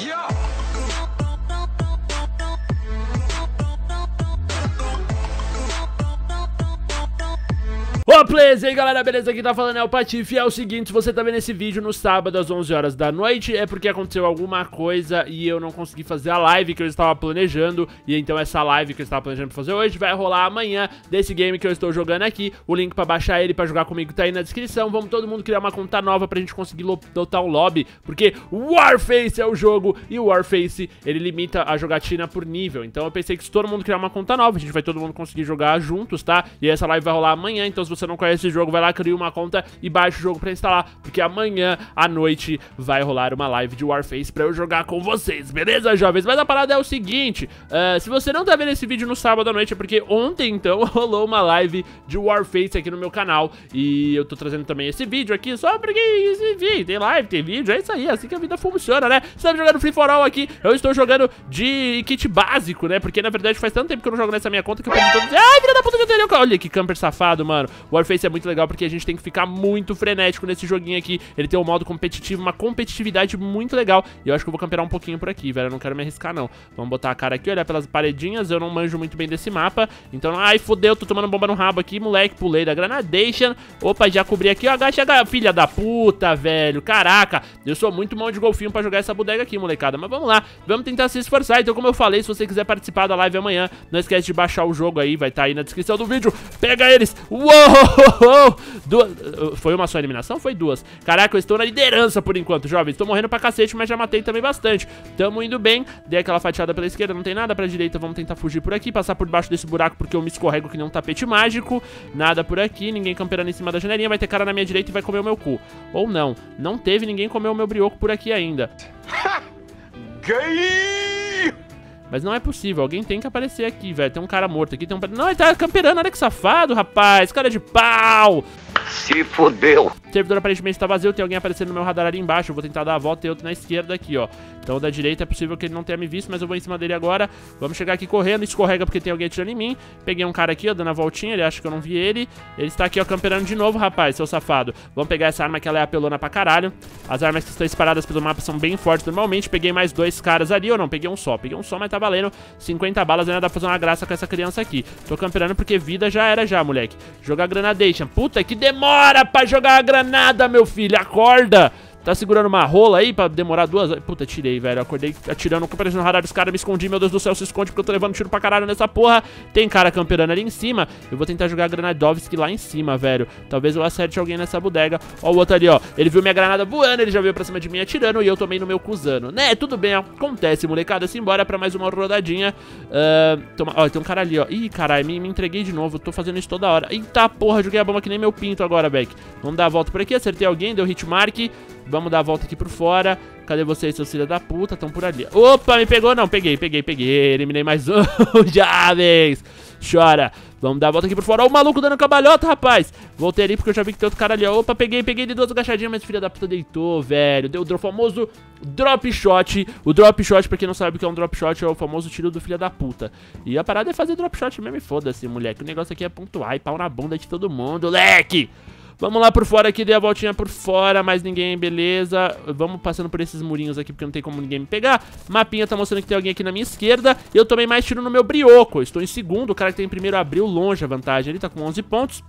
Yeah. Players, e aí galera, beleza? Aqui tá falando é o Patife. É o seguinte, se você tá vendo esse vídeo no sábado às 11 horas da noite É porque aconteceu alguma coisa e eu não consegui fazer a live que eu estava planejando. E então essa live que eu estava planejando fazer hoje vai rolar amanhã desse game que eu estou jogando aqui. O link pra baixar ele pra jogar comigo tá aí na descrição. Vamos todo mundo criar uma conta nova pra gente conseguir lotar o lobby Porque Warface é o jogo e o Warface ele limita a jogatina por nível. Então eu pensei que se todo mundo criar uma conta nova, a gente vai todo mundo conseguir jogar juntos, tá? E essa live vai rolar amanhã, então se você não conhece esse jogo, vai lá, cria uma conta e baixa o jogo pra instalar, porque amanhã à noite vai rolar uma live de Warface pra eu jogar com vocês, beleza, jovens? Mas a parada é o seguinte, uh, se você não tá vendo esse vídeo no sábado à noite, é porque ontem, então, rolou uma live de Warface aqui no meu canal, e eu tô trazendo também esse vídeo aqui, só porque vídeo, tem live, tem vídeo, é isso aí, é assim que a vida funciona, né? Estamos jogando Free For All aqui, eu estou jogando de kit básico, né? Porque, na verdade, faz tanto tempo que eu não jogo nessa minha conta que eu perdi todo... Ai, filha da puta, já Olha que camper safado, mano. Warface é muito legal porque a gente tem que ficar muito frenético nesse joguinho aqui. Ele tem um modo competitivo, uma competitividade muito legal. E eu acho que eu vou camperar um pouquinho por aqui, velho. Eu não quero me arriscar, não. Vamos botar a cara aqui, olhar pelas paredinhas. Eu não manjo muito bem desse mapa. Então, ai, fodeu, tô tomando bomba no rabo aqui, moleque. Pulei da Granadation. Opa, já cobri aqui, ó. Agacha, agacha. Filha da puta, velho. Caraca, eu sou muito mão de golfinho pra jogar essa bodega aqui, molecada. Mas vamos lá, vamos tentar se esforçar. Então, como eu falei, se você quiser participar da live amanhã, não esquece de baixar o jogo aí. Vai estar tá aí na descrição do vídeo. Pega eles. Uou! Duas... Foi uma só eliminação? Foi duas. Caraca, eu estou na liderança por enquanto, jovens. Estou morrendo pra cacete, mas já matei também bastante. Tamo indo bem. Dei aquela fatiada pela esquerda, não tem nada pra direita. Vamos tentar fugir por aqui, passar por debaixo desse buraco porque eu me escorrego que nem um tapete mágico. Nada por aqui, ninguém camperando em cima da janelinha. Vai ter cara na minha direita e vai comer o meu cu. Ou não. Não teve ninguém comer o meu brioco por aqui ainda. Gay! Mas não é possível, alguém tem que aparecer aqui, velho. Tem um cara morto aqui, tem um... Não, ele tá camperando, olha que safado, rapaz. Cara de pau. Se fodeu. O servidor aparentemente tá vazio, tem alguém aparecendo no meu radar ali embaixo. Eu vou tentar dar a volta e outro na esquerda aqui, ó. Então da direita é possível que ele não tenha me visto, mas eu vou em cima dele agora. Vamos chegar aqui correndo, escorrega porque tem alguém atirando em mim. Peguei um cara aqui, ó, dando a voltinha, ele acha que eu não vi ele. Ele está aqui, ó, camperando de novo, rapaz, seu safado. Vamos pegar essa arma que ela é apelona pra caralho. As armas que estão espalhadas pelo mapa são bem fortes normalmente. Peguei mais dois caras ali, ou não, peguei um só. Peguei um só, mas tá valendo 50 balas, ainda dá pra fazer uma graça com essa criança aqui. Tô camperando porque vida já era já, moleque. Jogar granadation. Puta, que demora pra jogar a granada, meu filho. Acorda. Tá segurando uma rola aí pra demorar duas... Puta, tirei, velho. Acordei atirando, aparecendo no radar dos caras, me escondi. Meu Deus do céu, se esconde porque eu tô levando tiro pra caralho nessa porra. Tem cara camperando ali em cima. Eu vou tentar jogar a Granadovski lá em cima, velho. Talvez eu acerte alguém nessa bodega. Ó o outro ali, ó. Ele viu minha granada voando, ele já veio pra cima de mim atirando e eu tomei no meu cuzano. Né, tudo bem, acontece, molecada. Simbora pra mais uma rodadinha. Uh, toma... Ó, tem um cara ali, ó. Ih, caralho, me, me entreguei de novo. tô fazendo isso toda hora. Eita porra, joguei a bomba que nem meu pinto agora, Beck. Vamos dar a volta por aqui. Acertei alguém, deu hitmark. Vamos dar a volta aqui por fora. Cadê vocês, seus filhos da puta? Estão por ali. Opa, me pegou? Não, peguei, peguei, peguei. Eliminei mais um, jovens. Chora. Vamos dar a volta aqui por fora. Ó, o maluco dando cabalhota, rapaz. Voltei ali porque eu já vi que tem outro cara ali. Opa, peguei, peguei de duas agachadinhas, mas filha da puta deitou, velho. Deu o famoso drop shot. O drop shot, pra quem não sabe o que é um drop shot, é o famoso tiro do filho da puta. E a parada é fazer drop shot mesmo e foda-se, moleque. O negócio aqui é pontuar e pau na bunda de todo mundo, leque. Vamos lá por fora aqui, dei a voltinha por fora, mais ninguém, beleza. Vamos passando por esses murinhos aqui, porque não tem como ninguém me pegar. Mapinha tá mostrando que tem alguém aqui na minha esquerda. Eu tomei mais tiro no meu brioco. Estou em segundo, o cara que tem em primeiro abriu longe a vantagem. Ele tá com 11 pontos.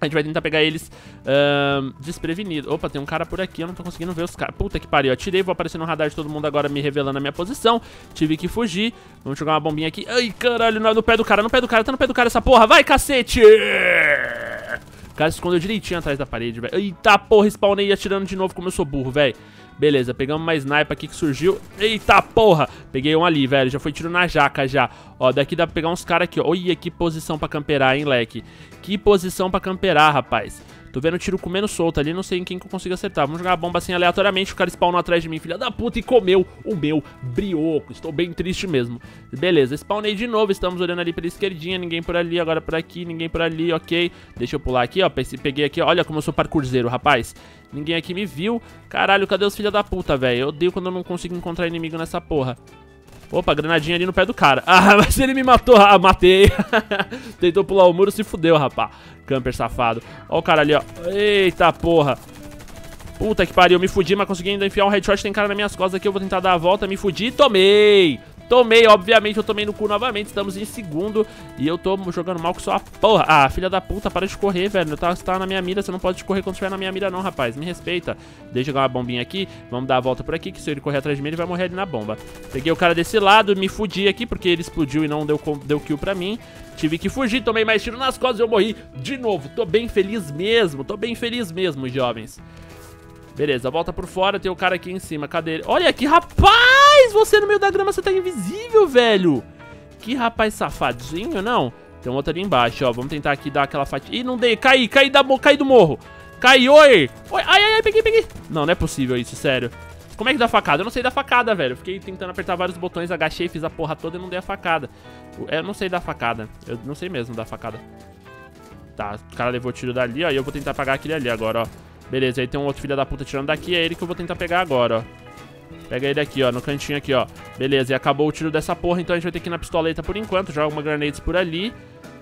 A gente vai tentar pegar eles uh, desprevenidos. Opa, tem um cara por aqui, eu não tô conseguindo ver os caras. Puta que pariu, atirei, vou aparecer no radar de todo mundo agora me revelando a minha posição. Tive que fugir. Vamos jogar uma bombinha aqui. Ai, caralho, no pé do cara, no pé do cara, tá no pé do cara essa porra. Vai, cacete! O cara se escondeu direitinho atrás da parede, velho. Eita porra, spawnei atirando de novo como eu sou burro, velho. Beleza, pegamos mais sniper aqui que surgiu. Eita porra! Peguei um ali, velho. Já foi tiro na jaca já. Ó, daqui dá pra pegar uns caras aqui, ó. Olha que posição pra camperar, hein, leque. Que posição pra camperar, rapaz. Tô vendo tiro comendo solto ali, não sei em quem que eu consigo acertar. Vamos jogar a bomba assim aleatoriamente, o cara spawnou atrás de mim, filha da puta, e comeu o meu brioco. Estou bem triste mesmo. Beleza, spawnei de novo, estamos olhando ali pela esquerdinha, ninguém por ali, agora por aqui, ninguém por ali, ok. Deixa eu pular aqui, ó, peguei aqui, olha como eu sou parkourzeiro, rapaz. Ninguém aqui me viu. Caralho, cadê os filha da puta, velho? Eu odeio quando eu não consigo encontrar inimigo nessa porra. Opa, granadinha ali no pé do cara. Ah, mas ele me matou. Ah, matei. Tentou pular o muro, se fudeu, rapá. Camper safado. Ó o cara ali, ó. Eita porra. Puta que pariu, me fudi, mas consegui ainda enfiar um headshot. Tem cara nas minhas costas aqui, eu vou tentar dar a volta, me fudi. Tomei! Tomei, obviamente, eu tomei no cu novamente. Estamos em segundo e eu tô jogando mal com sua porra. Ah, filha da puta, para de correr, velho. Tá, você tá na minha mira, você não pode correr quando estiver na minha mira não, rapaz. Me respeita. Deixa eu jogar uma bombinha aqui. Vamos dar a volta por aqui, que se ele correr atrás de mim, ele vai morrer ali na bomba. Peguei o cara desse lado, me fudi aqui, porque ele explodiu e não deu, deu kill pra mim. Tive que fugir, tomei mais tiro nas costas e eu morri de novo. Tô bem feliz mesmo, tô bem feliz mesmo, jovens. Beleza, volta por fora, tem o cara aqui em cima, cadê ele? Olha aqui, rapaz, você no meio da grama, você tá invisível, velho. Que rapaz safadinho, não? Tem um outro ali embaixo, ó, vamos tentar aqui dar aquela fatia. Ih, não dei, caí, caí, da, caí do morro. Caí, oi. oi. Ai, ai, ai, peguei, peguei. Não, não é possível isso, sério. Como é que dá facada? Eu não sei dar facada, velho. Fiquei tentando apertar vários botões, agachei, fiz a porra toda e não dei a facada. Eu não sei dar facada. Eu não sei mesmo dar facada. Tá, o cara levou o tiro dali, ó, e eu vou tentar apagar aquele ali agora, ó. Beleza, aí tem um outro filho da puta tirando daqui, é ele que eu vou tentar pegar agora, ó. Pega ele aqui, ó, no cantinho aqui, ó. Beleza, e acabou o tiro dessa porra, então a gente vai ter que ir na pistoleta por enquanto. Joga uma granades por ali.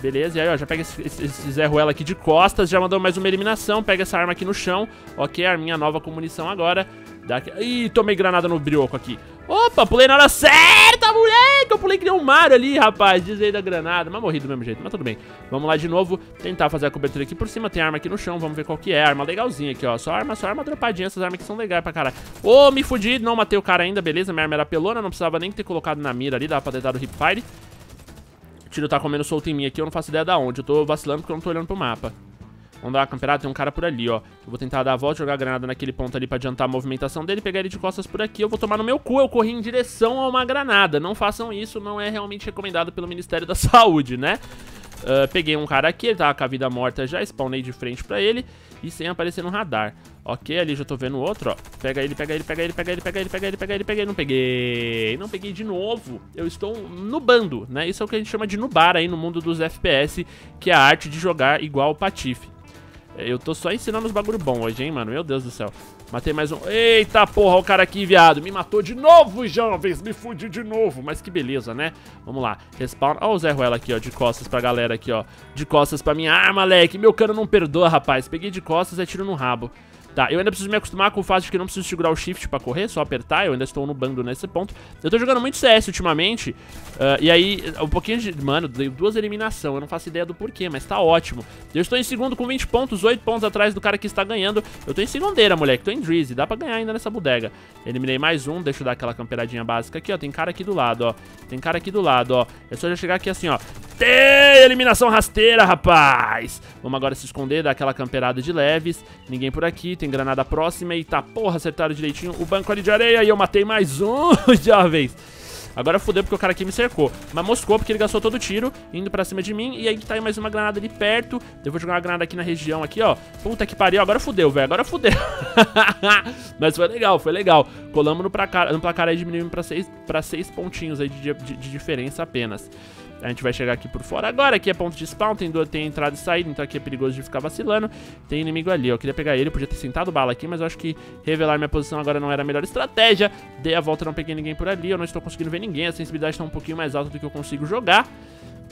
Beleza, e aí, ó, já pega esse, esse, esse Zé Ruela aqui de costas, já mandou mais uma eliminação. Pega essa arma aqui no chão. Ok, arminha nova com munição agora. Daqui... Ih, tomei granada no brioco aqui. Opa, pulei na hora certa, moleque! Eu pulei que nem um Mario ali, rapaz. Desvei da granada, mas morri do mesmo jeito, mas tudo bem. Vamos lá de novo, tentar fazer a cobertura aqui por cima. Tem arma aqui no chão, vamos ver qual que é. Arma legalzinha aqui, ó. Só arma, só arma dropadinha. Essas armas aqui são legais pra caralho. Ô, oh, me fudi, não matei o cara ainda, beleza. Minha arma era pelona, não precisava nem ter colocado na mira ali. Dava pra ter dado hip fire. O tiro tá comendo solto em mim aqui, eu não faço ideia da onde. Eu tô vacilando porque eu não tô olhando pro mapa. Vamos dar uma camperada, tem um cara por ali, ó. Eu vou tentar dar a volta, jogar a granada naquele ponto ali pra adiantar a movimentação dele, pegar ele de costas por aqui. Eu vou tomar no meu cu, eu corri em direção a uma granada. Não façam isso, não é realmente recomendado pelo Ministério da Saúde, né? Uh, peguei um cara aqui, ele tava com a vida morta já, spawnei de frente pra ele e sem aparecer no radar. Ok, ali já tô vendo outro, ó. Pega ele, pega ele, pega ele, pega ele, pega ele, pega ele, pega ele, pega ele. Não peguei, não peguei de novo. Eu estou nubando, né? Isso é o que a gente chama de nubar aí no mundo dos FPS, que é a arte de jogar igual o Patife. Eu tô só ensinando os bagulho bom hoje, hein, mano? Meu Deus do céu. Matei mais um. Eita porra, o cara aqui, viado. Me matou de novo, jovens. Me fudi de novo. Mas que beleza, né? Vamos lá. Respawn. Ó o Zé Ruela aqui, ó. De costas pra galera aqui, ó. De costas pra minha arma, moleque. Meu cano não perdoa, rapaz. Peguei de costas e é tiro no rabo. Tá, eu ainda preciso me acostumar com o fato de que não preciso segurar o shift pra correr, só apertar, eu ainda estou no bando nesse ponto. Eu tô jogando muito CS ultimamente, uh, e aí, um pouquinho de... Mano, dei duas eliminações, eu não faço ideia do porquê, mas tá ótimo. Eu estou em segundo com 20 pontos, 8 pontos atrás do cara que está ganhando. Eu tô em segundeira, moleque, tô em Drizzy, dá pra ganhar ainda nessa bodega. Eliminei mais um, deixa eu dar aquela camperadinha básica aqui, ó, tem cara aqui do lado, ó. Tem cara aqui do lado, ó. É só já chegar aqui assim, ó. Tem eliminação rasteira, rapaz! Vamos agora se esconder, dar aquela camperada de leves. Ninguém por aqui, tem granada próxima. Eita porra, acertaram direitinho o banco ali de areia e eu matei mais um, jovens. Agora fudeu porque o cara aqui me cercou. Mas moscou porque ele gastou todo o tiro, indo pra cima de mim. E aí tá aí mais uma granada ali perto. Eu vou jogar uma granada aqui na região, aqui, ó. Puta que pariu, agora fudeu, velho. Agora fudeu. Mas foi legal, foi legal. Colamos no placar, no placar aí diminuindo pra seis, pra seis pontinhos aí de, de, de diferença apenas. A gente vai chegar aqui por fora agora. Aqui é ponto de spawn, tem, tem entrada e saída, então aqui é perigoso de ficar vacilando. Tem inimigo ali, ó. Eu queria pegar ele, podia ter sentado bala aqui, mas eu acho que revelar minha posição agora não era a melhor estratégia. Dei a volta, não peguei ninguém por ali, eu não estou conseguindo ver ninguém. A sensibilidade está um pouquinho mais alta do que eu consigo jogar.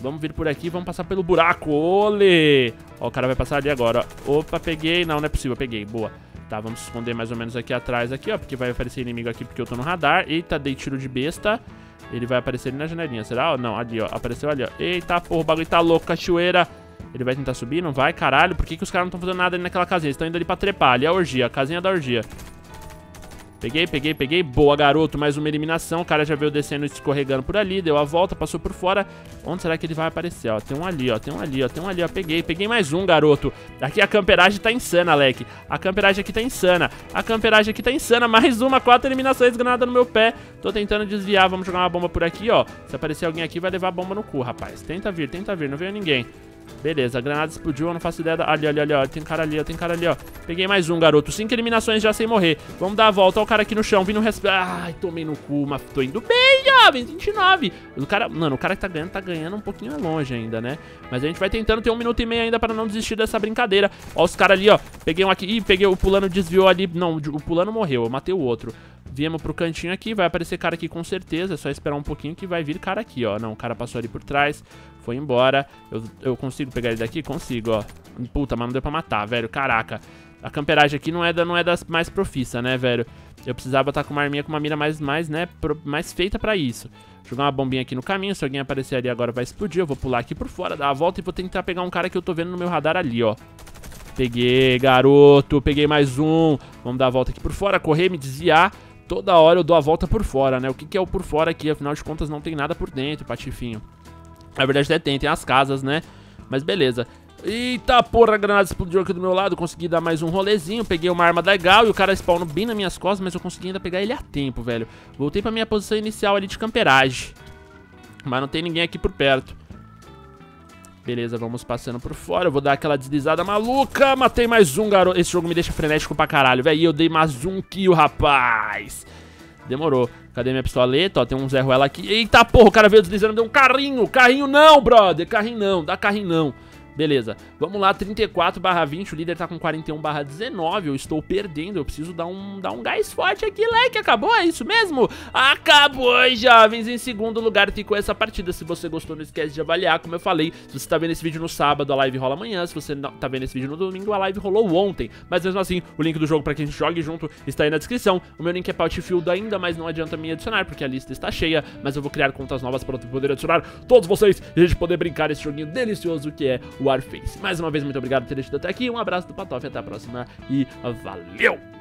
Vamos vir por aqui, vamos passar pelo buraco. Ole! Ó, o cara vai passar ali agora, ó. Opa, peguei. Não, não é possível, peguei. Boa. Tá, vamos esconder mais ou menos aqui atrás, aqui, ó. Porque vai aparecer inimigo aqui porque eu tô no radar. Eita, dei tiro de besta. Ele vai aparecer ali na janelinha, será? Não, ali, ó. Apareceu ali, ó. Eita, porra, o bagulho tá louco, cachoeira. Ele vai tentar subir? Não vai? Caralho, por que, que os caras não estão fazendo nada ali naquela casinha? Eles estão indo ali pra trepar. Ali é a orgia, a casinha da orgia. Peguei, peguei, peguei. Boa, garoto. Mais uma eliminação. O cara já veio descendo e escorregando por ali. Deu a volta, passou por fora. Onde será que ele vai aparecer? Ó, tem um ali, ó. Tem um ali, ó. Tem um ali, ó. Peguei, peguei mais um, garoto. Aqui a camperagem tá insana, Alec. A camperagem aqui tá insana. A camperagem aqui tá insana. Mais uma, quatro eliminações, granada no meu pé. Tô tentando desviar. Vamos jogar uma bomba por aqui, ó. Se aparecer alguém aqui, vai levar a bomba no cu, rapaz. Tenta vir, tenta vir. Não veio ninguém. Beleza, a granada explodiu, eu não faço ideia da... Ali, ali, ali, ó, tem cara ali, ó, tem cara ali, ó. Peguei mais um, garoto, cinco eliminações já sem morrer. Vamos dar a volta, ó o cara aqui no chão, vindo res... Ai, tomei no cu, mas tô indo bem, jovem, 29 o cara, Mano, o cara que tá ganhando, tá ganhando um pouquinho longe ainda, né? Mas a gente vai tentando ter um minuto e meio ainda pra não desistir dessa brincadeira. Ó os caras ali, ó, peguei um aqui Ih, peguei, o pulano desviou ali Não, o pulano morreu, eu matei o outro Viemos pro cantinho aqui, vai aparecer cara aqui com certeza É só esperar um pouquinho que vai vir cara aqui, ó Não, o cara passou ali por trás foi embora. Eu, eu consigo pegar ele daqui? Consigo, ó. Puta, mas não deu pra matar, velho. Caraca. A camperagem aqui não é, da, não é das mais profissa, né, velho? Eu precisava estar com uma arminha com uma mira mais, mais né, pro, mais feita pra isso. Jogar uma bombinha aqui no caminho, se alguém aparecer ali agora vai explodir. Eu vou pular aqui por fora, dar a volta e vou tentar pegar um cara que eu tô vendo no meu radar ali, ó. Peguei, garoto, peguei mais um. Vamos dar a volta aqui por fora, correr, me desviar. Toda hora eu dou a volta por fora, né? O que, que é o por fora aqui? Afinal de contas não tem nada por dentro, patifinho. Na verdade até tem, tem as casas, né? Mas beleza. Eita porra, a granada explodiu aqui do meu lado. Consegui dar mais um rolezinho. Peguei uma arma legal e o cara spawnou bem nas minhas costas, mas eu consegui ainda pegar ele a tempo, velho. Voltei pra minha posição inicial ali de camperagem. Mas não tem ninguém aqui por perto. Beleza, vamos passando por fora. Eu vou dar aquela deslizada maluca. Matei mais um, garoto. Esse jogo me deixa frenético pra caralho, velho. Eu dei mais um kill, rapaz. Demorou. Cadê minha pistoleta? Ó, tem um Zé Ruela aqui. Eita porra, o cara veio deslizando, deu um carrinho. Carrinho não, brother. Carrinho não, dá carrinho não. Beleza, vamos lá, 34 barra 20, o líder tá com 41 barra 19, eu estou perdendo, eu preciso dar um, dar um gás forte aqui, leque, acabou, é isso mesmo? Acabou, jovens, em segundo lugar ficou essa partida, se você gostou não esquece de avaliar, como eu falei, se você tá vendo esse vídeo no sábado, a live rola amanhã, se você não tá vendo esse vídeo no domingo, a live rolou ontem, mas mesmo assim, o link do jogo pra que a gente jogue junto está aí na descrição, o meu link é Pautifield ainda, mas não adianta me adicionar, porque a lista está cheia, mas eu vou criar contas novas para poder adicionar todos vocês e a gente poder brincar esse joguinho delicioso que é Warface. Mais uma vez, muito obrigado por ter assistido até aqui. Um abraço do Patof, até a próxima e valeu!